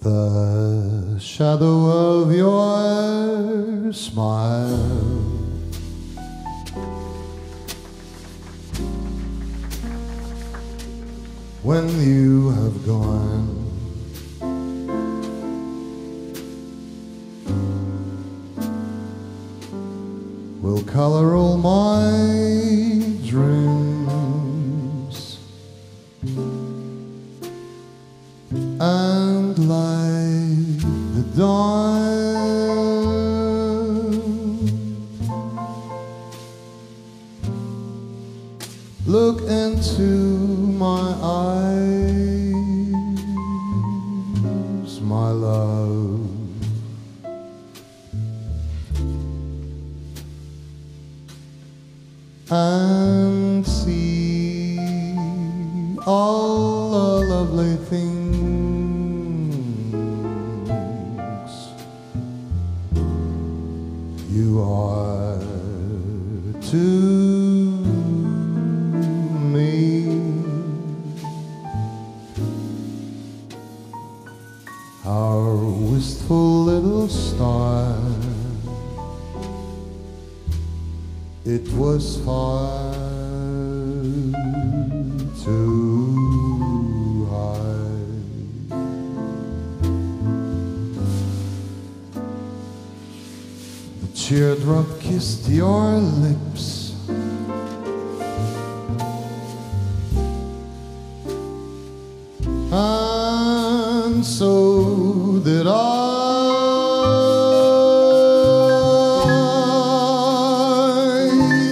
The shadow of your smile when you have gone. Will color all my Look into my eyes, my love. And see all the lovely things you are to Our wistful little star, it was far too high. The teardrop kissed your lips. So did I.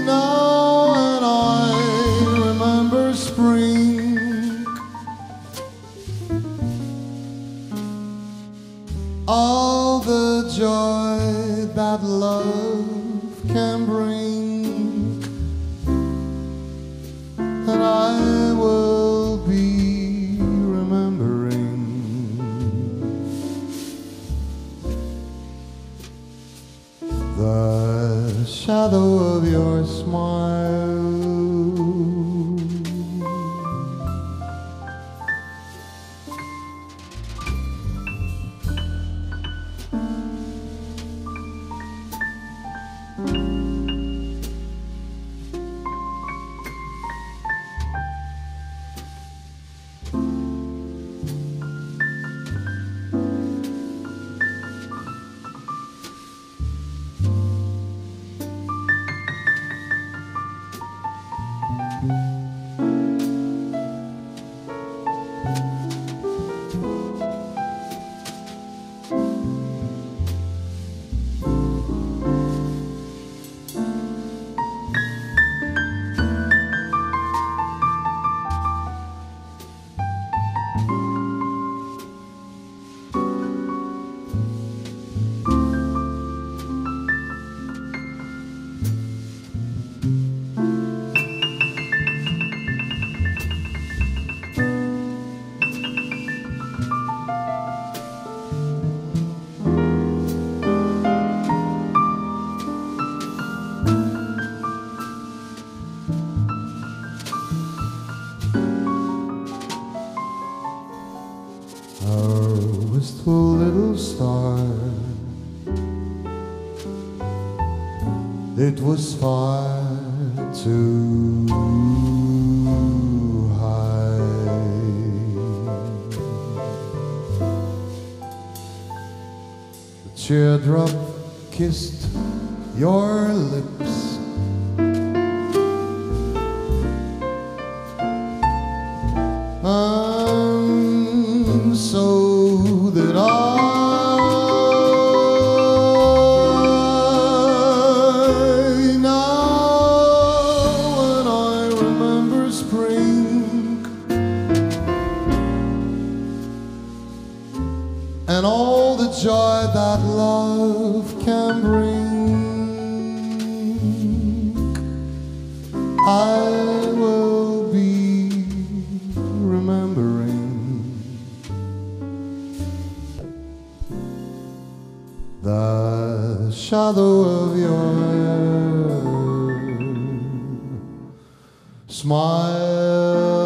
Now and I remember spring. all the joy that love can bring, shadow of your smile. Our wistful little star. It was far too high. The teardrop kissed your lips. So that I now when I remember spring and all the joy that love can bring the shadow of your smile.